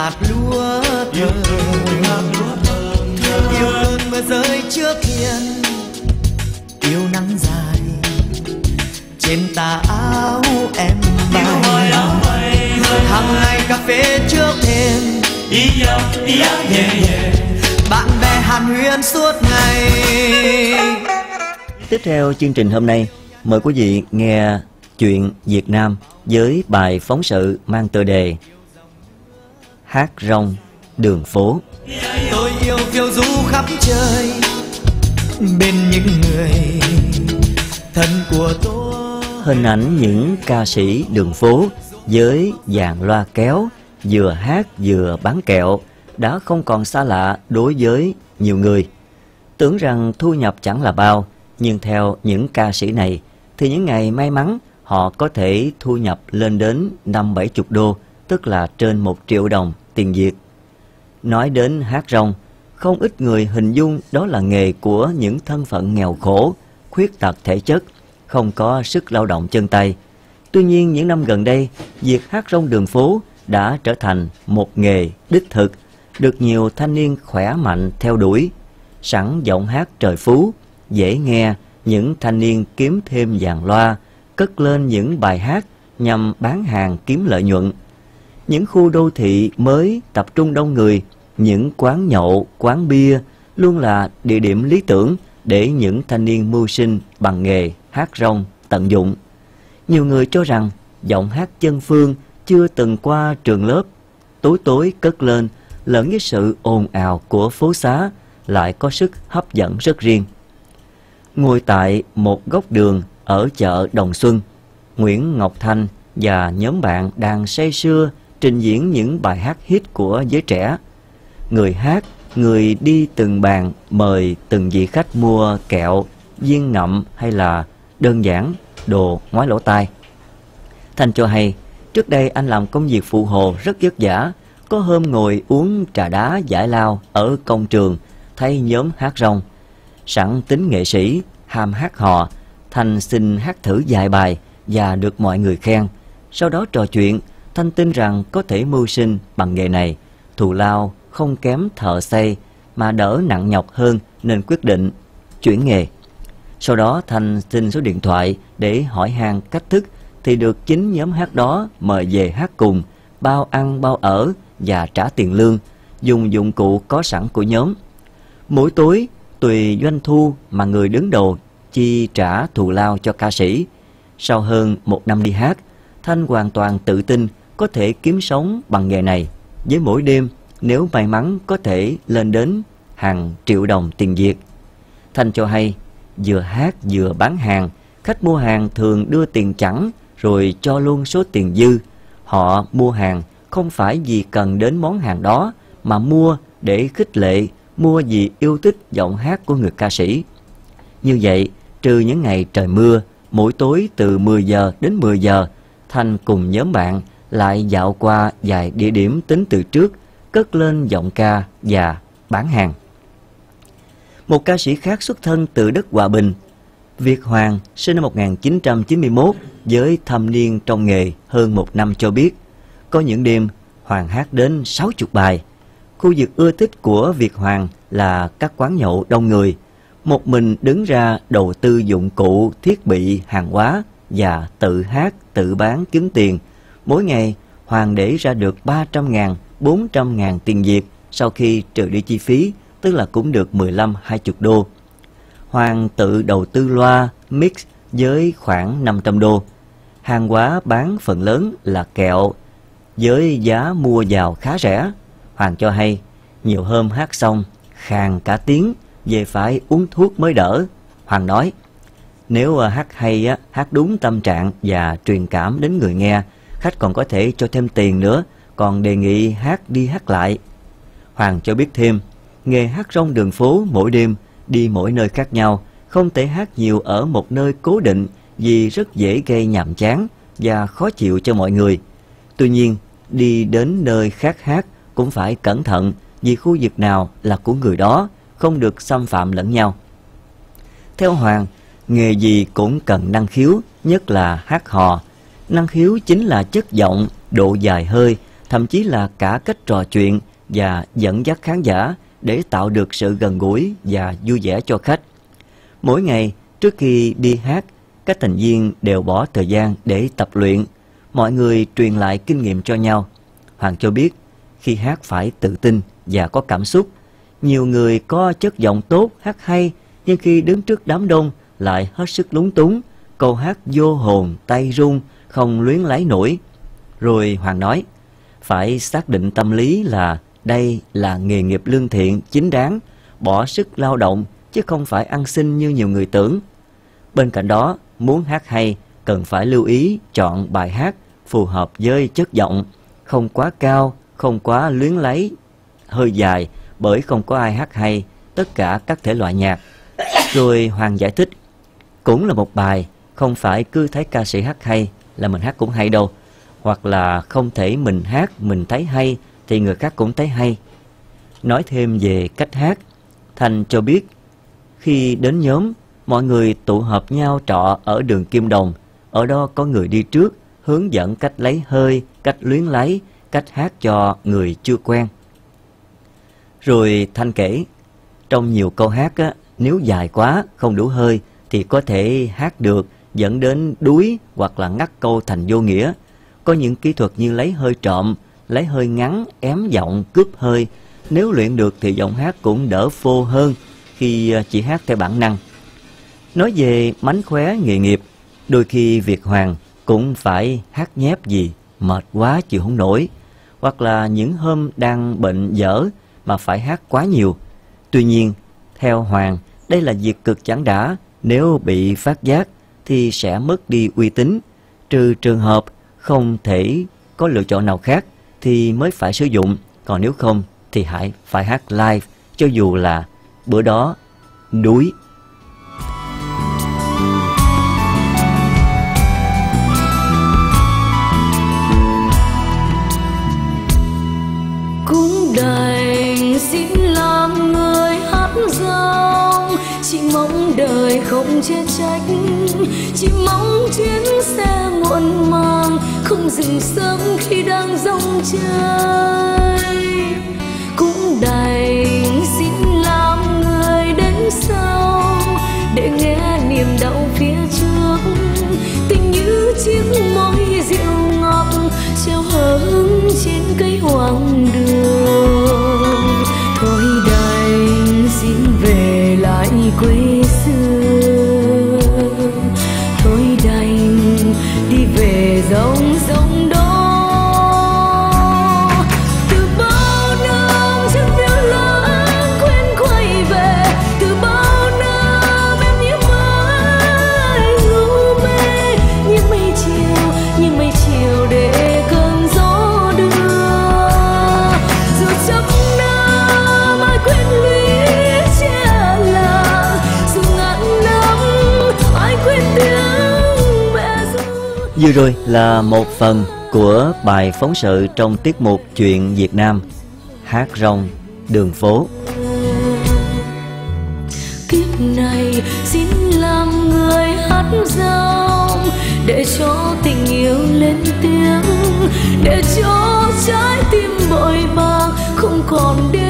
yêu hạt lúa thơm. Yêu cơn mưa rơi trước hiên. Yêu nắng dài. Trên tà áo em bay hàng ngày cà phê trước thềm bạn bè hàn huyên suốt ngày. Tiếp theo chương trình hôm nay, mời quý vị nghe chuyện Việt Nam với bài phóng sự mang tựa đề Hát rong đường phố. tôi yêu phiêu du khắp trời bên những người thân của tôi Hình ảnh những ca sĩ đường phố với dàn loa kéo, vừa hát vừa bán kẹo đã không còn xa lạ đối với nhiều người. Tưởng rằng thu nhập chẳng là bao, nhưng theo những ca sĩ này thì những ngày may mắn họ có thể thu nhập lên đến năm bảy chục đô, tức là trên một triệu đồng tiền Việt. Nói đến hát rong, không ít người hình dung đó là nghề của những thân phận nghèo khổ, khuyết tật thể chất, không có sức lao động chân tay. Tuy nhiên những năm gần đây, việc hát rong đường phố đã trở thành một nghề đích thực, được nhiều thanh niên khỏe mạnh theo đuổi. Sẵn giọng hát trời phú, dễ nghe, những thanh niên kiếm thêm dàn loa, cất lên những bài hát nhằm bán hàng kiếm lợi nhuận. Những khu đô thị mới tập trung đông người, những quán nhậu, quán bia luôn là địa điểm lý tưởng để những thanh niên mưu sinh bằng nghề hát rong tận dụng. Nhiều người cho rằng giọng hát chân phương chưa từng qua trường lớp, tối tối cất lên lẫn với sự ồn ào của phố xá lại có sức hấp dẫn rất riêng. Ngồi tại một góc đường ở chợ Đồng Xuân, Nguyễn Ngọc Thanh và nhóm bạn đang say sưa trình diễn những bài hát hit của giới trẻ. Người hát, người đi từng bàn mời từng vị khách mua kẹo, viên ngậm hay là đơn giản đồ ngoái lỗ tai. Thanh cho hay, trước đây anh làm công việc phụ hồ rất vất vả, có hôm ngồi uống trà đá giải lao ở công trường, thấy nhóm hát rong. Sẵn tính nghệ sĩ, ham hát hò, Thành xin hát thử vài bài và được mọi người khen. Sau đó trò chuyện, Thanh tin rằng có thể mưu sinh bằng nghề này, thù lao không kém thợ xây mà đỡ nặng nhọc hơn nên quyết định chuyển nghề. Sau đó Thanh xin số điện thoại để hỏi hàng cách thức thì được chính nhóm hát đó mời về hát cùng, bao ăn bao ở và trả tiền lương, dùng dụng cụ có sẵn của nhóm. Mỗi tối, tùy doanh thu mà người đứng đầu chi trả thù lao cho ca sĩ. Sau hơn một năm đi hát, Thanh hoàn toàn tự tin có thể kiếm sống bằng nghề này. Với mỗi đêm, nếu may mắn có thể lên đến hàng triệu đồng tiền Việt. Thanh cho hay, vừa hát vừa bán hàng, khách mua hàng thường đưa tiền chẳng rồi cho luôn số tiền dư. Họ mua hàng không phải vì cần đến món hàng đó mà mua để khích lệ, mua vì yêu thích giọng hát của người ca sĩ. Như vậy, trừ những ngày trời mưa, mỗi tối từ 10 giờ đến 10 giờ, Thanh cùng nhóm bạn lại dạo qua vài địa điểm tính từ trước, cất lên giọng ca và bán hàng. Một ca sĩ khác xuất thân từ đất Hòa Bình, Việt Hoàng sinh năm 1991 với thâm niên trong nghề hơn một năm cho biết, có những đêm Hoàng hát đến 60 bài. Khu vực ưa thích của Việt Hoàng là các quán nhậu đông người, một mình đứng ra đầu tư dụng cụ, thiết bị, hàng hóa và tự hát, tự bán kiếm tiền. Mỗi ngày, Hoàng để ra được 300 ngàn, 400 ngàn tiền Việt sau khi trừ đi chi phí, tức là cũng được 15-20 đô. Hoàng tự đầu tư loa, mix với khoảng 500 đô. Hàng hóa bán phần lớn là kẹo, với giá mua vào khá rẻ. Hoàng cho hay, nhiều hôm hát xong, khàn cả tiếng, về phải uống thuốc mới đỡ. Hoàng nói, nếu à, hát hay, hát đúng tâm trạng và truyền cảm đến người nghe, khách còn có thể cho thêm tiền nữa, còn đề nghị hát đi hát lại. Hoàng cho biết thêm, nghề hát rong đường phố mỗi đêm, đi mỗi nơi khác nhau, không thể hát nhiều ở một nơi cố định vì rất dễ gây nhàm chán và khó chịu cho mọi người. Tuy nhiên, đi đến nơi khác hát cũng phải cẩn thận vì khu vực nào là của người đó, không được xâm phạm lẫn nhau. Theo Hoàng, nghề gì cũng cần năng khiếu, nhất là hát hò. Năng khiếu chính là chất giọng, độ dài hơi, thậm chí là cả cách trò chuyện và dẫn dắt khán giả để tạo được sự gần gũi và vui vẻ cho khách. Mỗi ngày trước khi đi hát, các thành viên đều bỏ thời gian để tập luyện. Mọi người truyền lại kinh nghiệm cho nhau. Hoàng cho biết khi hát phải tự tin và có cảm xúc. Nhiều người có chất giọng tốt, hát hay, nhưng khi đứng trước đám đông lại hết sức lúng túng, câu hát vô hồn, tay run, không luyến lái nổi. Rồi Hoàng nói, phải xác định tâm lý là đây là nghề nghiệp lương thiện, chính đáng, bỏ sức lao động chứ không phải ăn xin như nhiều người tưởng. Bên cạnh đó, muốn hát hay cần phải lưu ý chọn bài hát phù hợp với chất giọng, không quá cao, không quá luyến lấy, hơi dài bởi không có ai hát hay tất cả các thể loại nhạc. Rồi Hoàng giải thích, cũng là một bài, không phải cứ thấy ca sĩ hát hay là mình hát cũng hay đâu. Hoặc là không thể mình hát mình thấy hay thì người khác cũng thấy hay. Nói thêm về cách hát, Thành cho biết khi đến nhóm, mọi người tụ hợp nhau trọ ở đường Kim Đồng. Ở đó có người đi trước, hướng dẫn cách lấy hơi, cách luyến lấy, cách hát cho người chưa quen. Rồi Thanh kể, trong nhiều câu hát á, nếu dài quá, không đủ hơi thì có thể hát được dẫn đến đuối hoặc là ngắt câu thành vô nghĩa. Có những kỹ thuật như lấy hơi trộm, lấy hơi ngắn, ém giọng, cướp hơi. Nếu luyện được thì giọng hát cũng đỡ phô hơn khi à, chỉ hát theo bản năng. Nói về mánh khóe nghề nghiệp, đôi khi Việt Hoàng cũng phải hát nhép gì, mệt quá chịu không nổi. Hoặc là những hôm đang bệnh dở mà phải hát quá nhiều. Tuy nhiên, theo Hoàng, đây là việc cực chẳng đã, nếu bị phát giác thì sẽ mất đi uy tín, trừ trường hợp không thể có lựa chọn nào khác thì mới phải sử dụng, còn nếu không thì hãy phải hát live cho dù là bữa đó. Đuối. Cũng đành xin làm người hát dòng chỉ mong đời không chia trách chỉ mong chuyến xe muộn màng không dừng sớm khi đang rong chơi Vừa rồi là một phần của bài phóng sự trong tiết mục Chuyện Việt Nam. Hát rong, đường phố. Kiếp này xin làm người hát rong, Để cho tình yêu lên tiếng, Để cho trái tim bội bạc không còn đêm